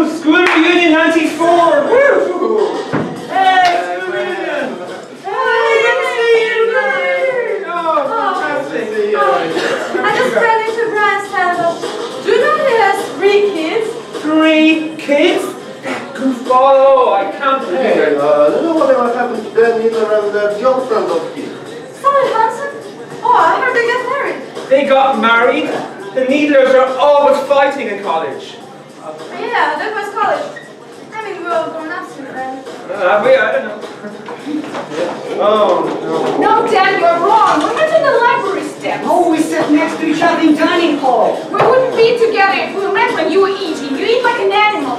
Woo! School reunion 94! Woo! Hey, school reunion! Hey, good to see you, Mary! Oh, fantastic. I just ran into Brian's table. Do you know he has three kids? Three kids? That goofball, oh, I can't believe Hey, it. uh, you know whatever happened to Dan Miller and that girlfriend of his? Sally Hansen? Oh, I heard they get married. They got married. The Needlers are always fighting in college. Yeah, that was college. I mean, we're all grown up soon, right? Uh, we, I don't know. oh, no. No, Dan, you're wrong. We're not in the library steps. Oh, we sat next to each other in dining hall. We wouldn't be together if we met when you were eating. You eat like an animal.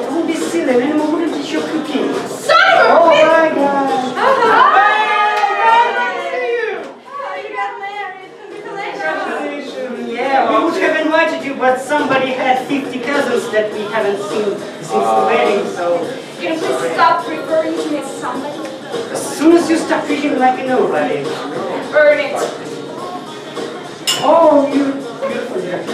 Invited you, but somebody had 50 cousins that we haven't seen since the wedding, so Can you please stop referring to me as somebody? as soon as you start treating like a nobody. Earn it. Oh, you beautiful, yeah.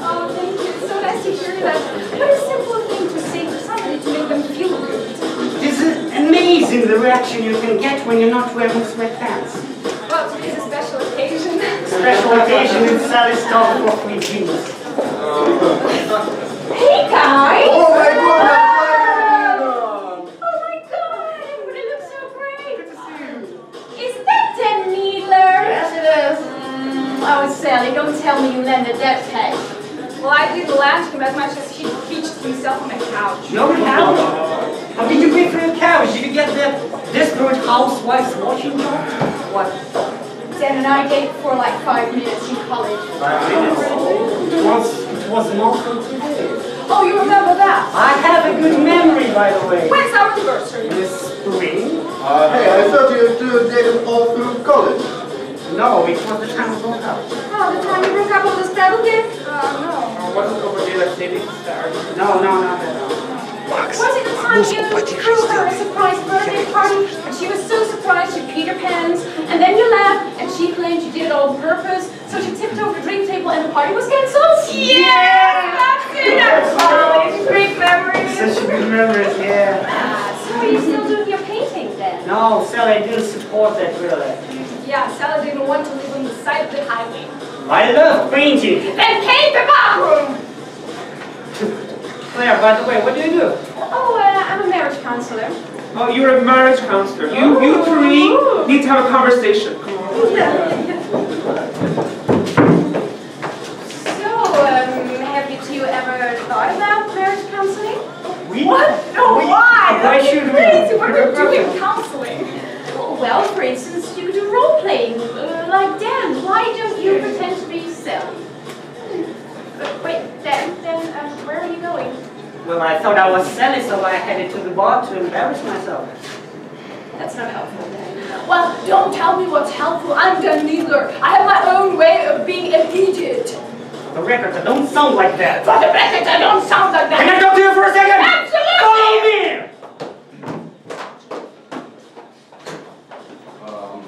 Oh, thank you. It's so nice to hear that. What a simple thing to say to somebody to make them feel good. It is amazing the reaction you can get when you're not wearing sweatpants. Well, today's a special occasion. In Sally's dog for free jeans. Hey, guys! Oh my goodness, Oh my god, everybody looks so great. Good to see you. Is that Dan Needler? Yes, it is. Mm, oh, Sally, don't tell me you landed that cash. Well, I didn't land him as much as he beached himself on the couch. No couch? How did you pay for your couch? Did you get that desperate housewife's washing job? What? Dan and I dated for like five minutes in college. Five minutes. It was, it was not from today. Oh, you remember that? I have a good memory, by the way. When's our anniversary? This spring? Uh, hey, I thought you two dated all through college. No, it was the time we broke up. Oh, the time you broke up with the Scrabble game? Oh, no. Oh, wasn't over there like David Star? No, no, not at all. Was it the time you threw her a surprise birthday party and she was on purpose so she tipped over the drink table and the party was cancelled? Yeah! That's it! That's college. Great memories. Such a good memories, yeah. Ah, so are you still doing your painting then? No, Sally, I didn't support that really. Yeah, Sally didn't want to live on the side of the highway. I love painting. Then paint the bathroom! Claire, by the way, what do you do? Oh, uh, I'm a marriage counselor. Oh, you're a marriage counselor. You, you three need to have a conversation. Come on. So, um, have you two ever thought about marriage counseling? We? What? No, We- why? Why should we? Crazy, what are you doing counseling? Well, for instance, you could do role playing. Uh, like Dan, why don't you pretend to be Sally? Uh, wait, Dan, Dan, uh, where are you going? Well, I thought I was Sally, so I headed to the bar to embarrass myself. That's not helpful, Dan. Well, don't tell me what's helpful. I'm Dan Needler. I have my own way of being an idiot. The record, I don't sound like that. For the record, I don't sound like that. Can I that. talk to you for a second? Absolutely! Follow me! Um,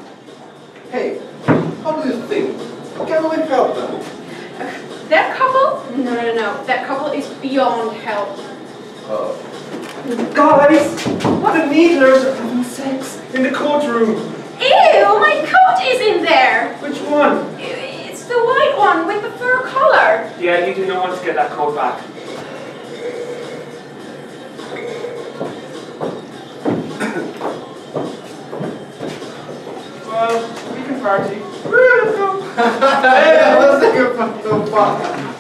hey, how do you think? Can we help them? That couple? No, no, no. That couple is beyond help. Uh, Guys, the Needlers are having sex in the courtroom. Ew, my coat is in there. Which one? It's the white one with the fur collar. Yeah, you do not want to get that coat back. well, we can party. Woo, let's go. hey, let's take a photo.